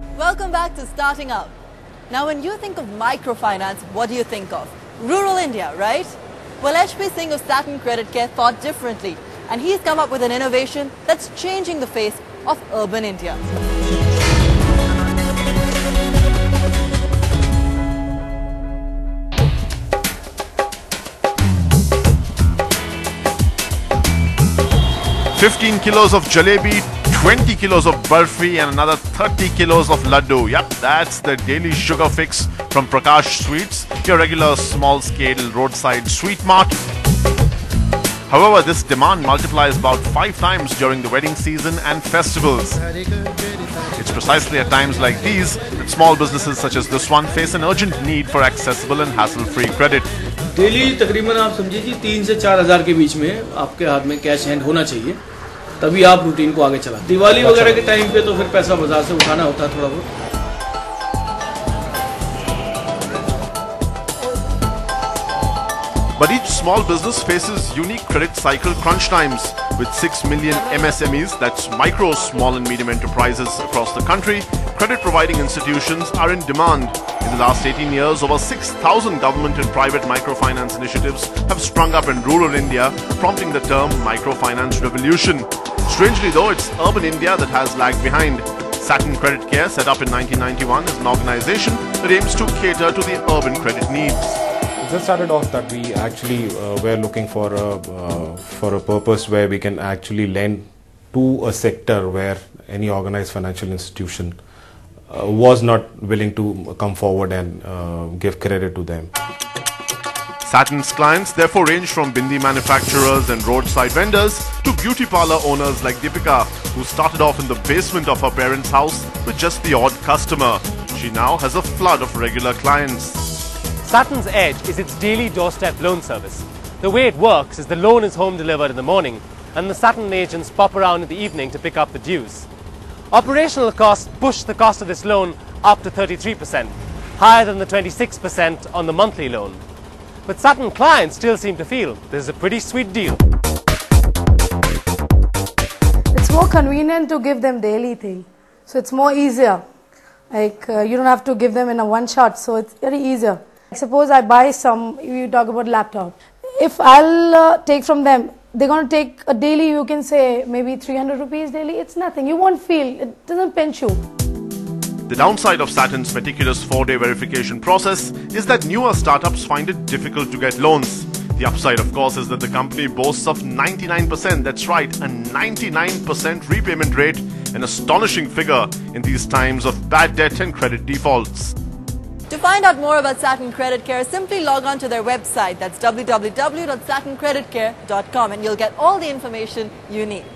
Welcome back to Starting Up. Now, when you think of microfinance, what do you think of? Rural India, right? Well, HP Singh of Satin Credit Care thought differently, and he's come up with an innovation that's changing the face of urban India. Fifteen kilos of jalebi, 20 kilos of barfi and another 30 kilos of laddu. Yep, that's the daily sugar fix from Prakash Sweets, your regular small-scale roadside sweet mart. However, this demand multiplies about five times during the wedding season and festivals. It's precisely at times like these that small businesses such as this one face an urgent need for accessible and hassle-free credit. Daily तकरीबन आप समझिए कि तीन से चार हजार के बीच में आपके हाथ में कैश हैंड होना चाहिए तभी आप रूटीन को आगे चला दिवाली वगैरह के टाइम पे तो फिर पैसा बाज़ार से उठाना होता है थोड़ा बहुत But each small business faces unique credit cycle crunch times. With 6 million MSMEs, that's micro, small and medium enterprises across the country, credit providing institutions are in demand. In the last 18 years, over 6,000 government and private microfinance initiatives have sprung up in rural India, prompting the term microfinance revolution. Strangely though, it's urban India that has lagged behind. Satin Credit Care, set up in 1991, is an organization that aims to cater to the urban credit needs. It just started off that we actually uh, were looking for a uh, for a purpose where we can actually lend to a sector where any organized financial institution uh, was not willing to come forward and uh, give credit to them. Satin's clients therefore range from bindi manufacturers and roadside vendors to beauty parlor owners like Deepika, who started off in the basement of her parents' house with just the odd customer. She now has a flood of regular clients. Satin's edge is its daily doorstep loan service. The way it works is the loan is home delivered in the morning and the Satin agents pop around in the evening to pick up the dues. Operational costs push the cost of this loan up to 33%, higher than the 26% on the monthly loan. But Satin clients still seem to feel this is a pretty sweet deal. It's more convenient to give them daily thing. So it's more easier. Like uh, you don't have to give them in a one shot, so it's very easier. Suppose I buy some, you talk about laptop. If I'll uh, take from them, they're going to take a daily, you can say maybe 300 rupees daily. It's nothing. You won't feel, it doesn't pinch you. The downside of Satin's meticulous four-day verification process is that newer startups find it difficult to get loans. The upside, of course, is that the company boasts of 99%, that's right, a 99% repayment rate, an astonishing figure in these times of bad debt and credit defaults. Find out more about Satin Credit Care, simply log on to their website. That's www.satincreditcare.com and you'll get all the information you need.